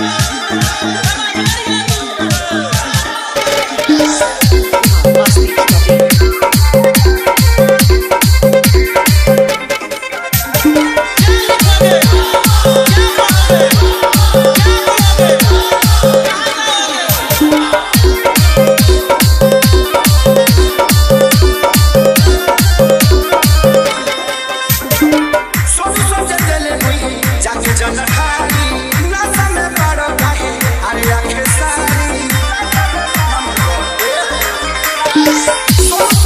Bye. सुन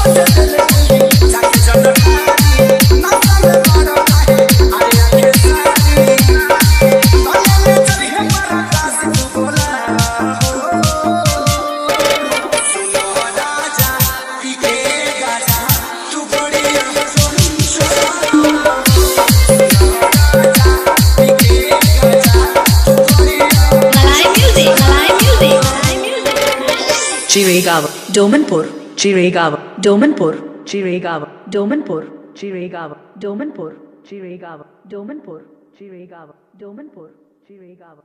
Chiregaon Domanpur Chiregaon Domanpur Chiregaon Domanpur Chiregaon Domanpur Chiregaon Domanpur Chiregaon Domanpur Chiregaon